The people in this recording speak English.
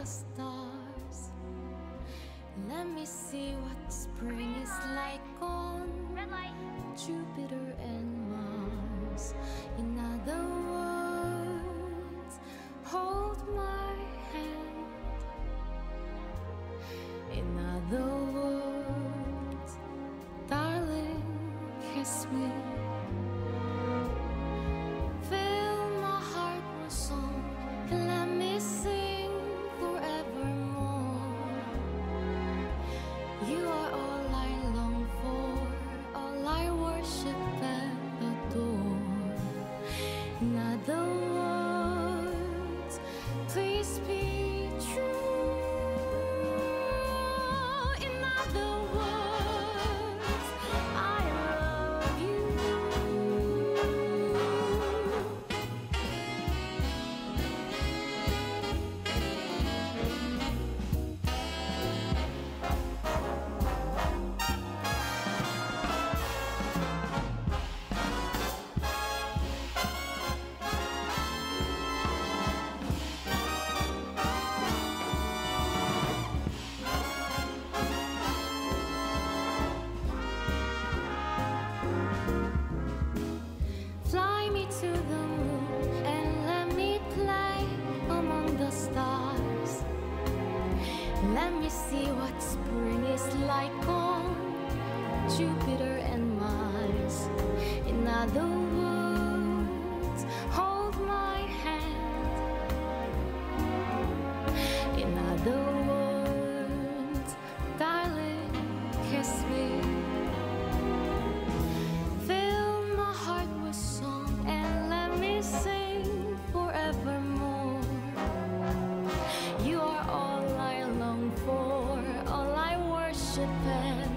the stars. Let me see what spring is like on Jupiter and Mars. In other words, hold my hand. In other words, darling, kiss me. Not though see what spring is like on Jupiter and Mars. In other Japan